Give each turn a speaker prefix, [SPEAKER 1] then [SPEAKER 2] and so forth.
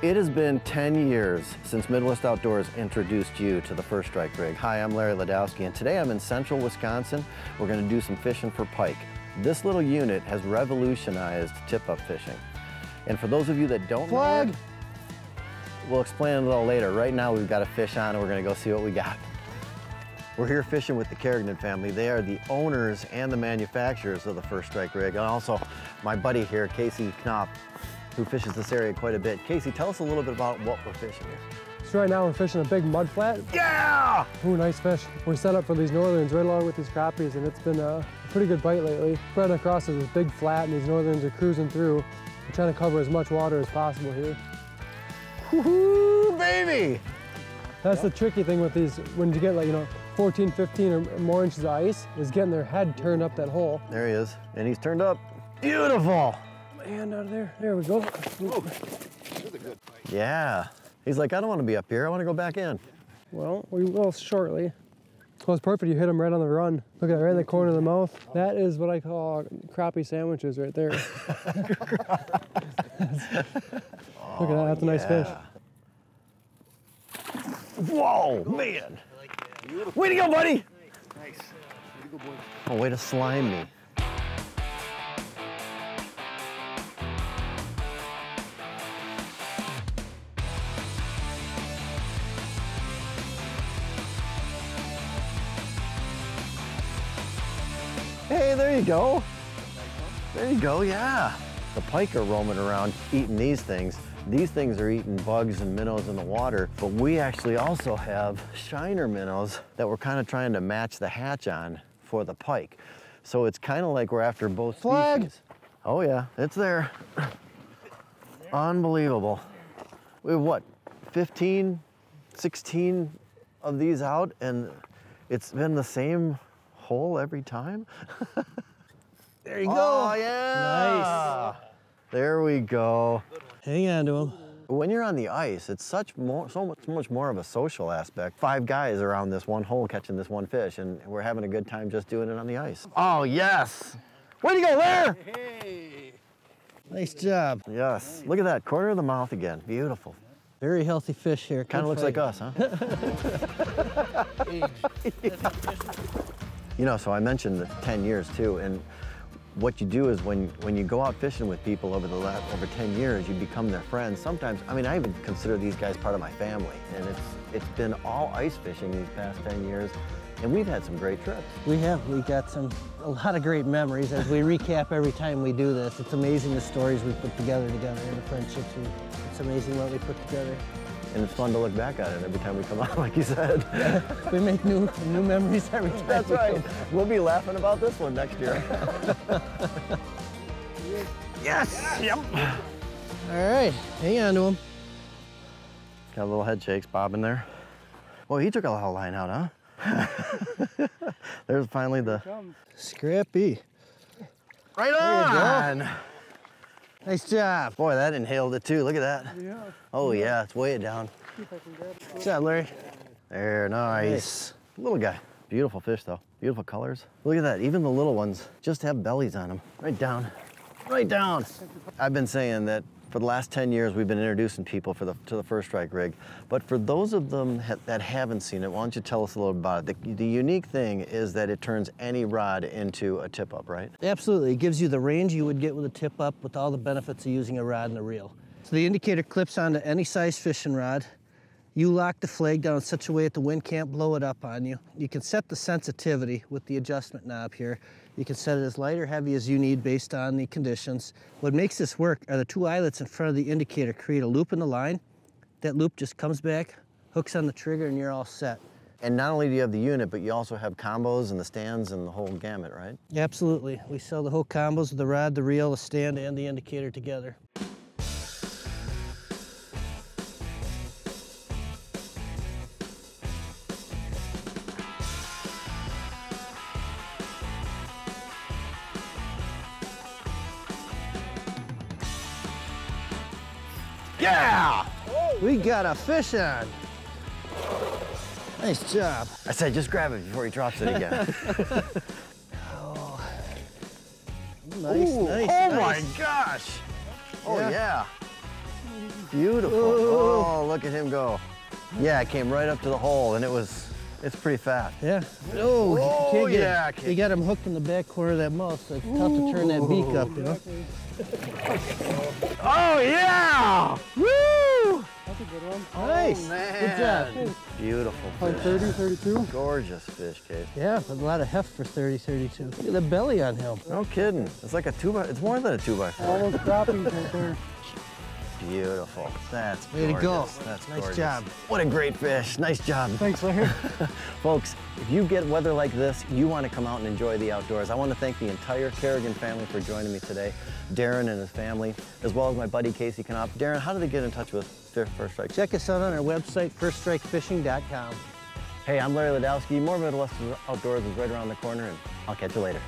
[SPEAKER 1] It has been 10 years since Midwest Outdoors introduced you to the First Strike rig. Hi, I'm Larry Ladowski, and today I'm in central Wisconsin. We're gonna do some fishing for pike. This little unit has revolutionized tip-up fishing. And for those of you that don't
[SPEAKER 2] Flag!
[SPEAKER 1] know it, we'll explain it a little later. Right now, we've got a fish on, and we're gonna go see what we got. We're here fishing with the Kerrigan family. They are the owners and the manufacturers of the First Strike rig. And also my buddy here, Casey Knopf, who fishes this area quite a bit. Casey, tell us a little bit about what we're fishing here.
[SPEAKER 2] So right now we're fishing a big mud flat.
[SPEAKER 1] Yeah!
[SPEAKER 2] Ooh, nice fish. We're set up for these northerns right along with these crappies and it's been a pretty good bite lately. Spread across is this big flat and these northerns are cruising through. We're trying to cover as much water as possible here.
[SPEAKER 1] Woohoo, baby!
[SPEAKER 2] That's the tricky thing with these, when you get like, you know, 14, 15 or more inches of ice, is getting their head turned up that hole.
[SPEAKER 1] There he is, and he's turned up. Beautiful!
[SPEAKER 2] My hand out of there, there we go.
[SPEAKER 1] Yeah. He's like, I don't want to be up here. I want to go back in.
[SPEAKER 2] Well, we will shortly. Well, it's perfect. You hit him right on the run. Look at that, right in the corner of the mouth. That is what I call crappie sandwiches right there. Look at that, that's a nice oh, fish.
[SPEAKER 1] Whoa, man. Way to go, buddy. Nice. Oh, way to slime me. Hey, there you go. There you go, yeah. The pike are roaming around eating these things. These things are eating bugs and minnows in the water, but we actually also have shiner minnows that we're kind of trying to match the hatch on for the pike. So it's kind of like we're after both
[SPEAKER 2] Flag.
[SPEAKER 1] species. Oh yeah, it's there. Unbelievable. We have what, 15, 16 of these out and it's been the same hole every time?
[SPEAKER 2] There you go.
[SPEAKER 1] Oh yeah. Nice. There we go.
[SPEAKER 2] Hang on to them.
[SPEAKER 1] When you're on the ice, it's such more, so much, so much more of a social aspect. Five guys around this one hole catching this one fish, and we're having a good time just doing it on the ice. Oh yes! Way to go there! Hey.
[SPEAKER 3] Nice job.
[SPEAKER 1] Yes. Look at that corner of the mouth again. Beautiful.
[SPEAKER 3] Very healthy fish here.
[SPEAKER 1] Kind of looks like us, huh? you know, so I mentioned the 10 years too, and what you do is when, when you go out fishing with people over the last, over 10 years, you become their friends. Sometimes, I mean, I even consider these guys part of my family, and it's, it's been all ice fishing these past 10 years, and we've had some great trips.
[SPEAKER 3] We have. We got some a lot of great memories as we recap every time we do this. It's amazing the stories we put together together and the friendships. We, it's amazing what we put together.
[SPEAKER 1] And it's fun to look back at it every time we come out, like you said.
[SPEAKER 3] We make new new memories every time.
[SPEAKER 1] That's right. We'll be laughing about this one next year. yes! Yep.
[SPEAKER 3] All right, hang on to them.
[SPEAKER 1] Got a little head shakes bobbing there. Well, he took a lot of line out, huh? There's finally the
[SPEAKER 3] Scrappy.
[SPEAKER 1] right on.
[SPEAKER 3] Nice job.
[SPEAKER 1] Boy, that inhaled it too. Look at that.
[SPEAKER 2] Yeah.
[SPEAKER 1] Oh yeah, it's way down.
[SPEAKER 3] Good job, Larry.
[SPEAKER 1] There, nice. Little guy. Beautiful fish though. Beautiful colors. Look at that. Even the little ones just have bellies on them. Right down. Right down. I've been saying that for the last 10 years we've been introducing people for the, to the First Strike rig. But for those of them ha that haven't seen it, why don't you tell us a little about it? The, the unique thing is that it turns any rod into a tip up, right?
[SPEAKER 3] Absolutely. It gives you the range you would get with a tip up with all the benefits of using a rod and a reel. So the indicator clips onto any size fishing rod. You lock the flag down in such a way that the wind can't blow it up on you. You can set the sensitivity with the adjustment knob here. You can set it as light or heavy as you need based on the conditions. What makes this work are the two eyelets in front of the indicator create a loop in the line. That loop just comes back, hooks on the trigger, and you're all set.
[SPEAKER 1] And not only do you have the unit, but you also have combos and the stands and the whole gamut, right?
[SPEAKER 3] Absolutely. We sell the whole combos the rod, the reel, the stand, and the indicator together.
[SPEAKER 1] Yeah!
[SPEAKER 3] We got a fish on. Nice job.
[SPEAKER 1] I said just grab it before he drops it again.
[SPEAKER 3] Nice,
[SPEAKER 1] Ooh,
[SPEAKER 3] nice,
[SPEAKER 1] oh
[SPEAKER 3] nice.
[SPEAKER 1] my gosh! Oh
[SPEAKER 3] Yeah.
[SPEAKER 1] yeah. Beautiful.
[SPEAKER 3] Ooh.
[SPEAKER 1] Oh, look at him go. Yeah, it came right up to the hole and it was, it's pretty fat.
[SPEAKER 3] Yeah. Oh, you
[SPEAKER 1] Oh,
[SPEAKER 3] can't get
[SPEAKER 1] yeah.
[SPEAKER 3] You got him hooked in the back corner of that mouth, so it's tough to turn that beak up, you know?
[SPEAKER 1] Oh, yeah! Woo!
[SPEAKER 2] That's a good one.
[SPEAKER 3] Oh, nice.
[SPEAKER 1] Man.
[SPEAKER 3] Good job.
[SPEAKER 1] Beautiful
[SPEAKER 2] Like
[SPEAKER 1] fish.
[SPEAKER 2] 30, 32.
[SPEAKER 1] Gorgeous fish, Case.
[SPEAKER 3] Yeah, but a lot of heft for 30, 32. Look at the belly on him.
[SPEAKER 1] No kidding. It's like a two by, it's more than a two by four.
[SPEAKER 2] All those crappies right there.
[SPEAKER 1] Beautiful. That's
[SPEAKER 3] Way to go.
[SPEAKER 1] gorgeous. That's
[SPEAKER 3] Nice
[SPEAKER 1] gorgeous.
[SPEAKER 3] job.
[SPEAKER 1] What a great fish. Nice job.
[SPEAKER 2] Thanks, Larry.
[SPEAKER 1] Folks, if you get weather like this, you want to come out and enjoy the outdoors. I want to thank the entire Kerrigan family for joining me today. Darren and his family, as well as my buddy Casey Knopf. Darren, how do they get in touch with First Strike?
[SPEAKER 3] Check us out on our website, firststrikefishing.com.
[SPEAKER 1] Hey, I'm Larry Ladowski. More Midwest Outdoors is right around the corner, and I'll catch you later.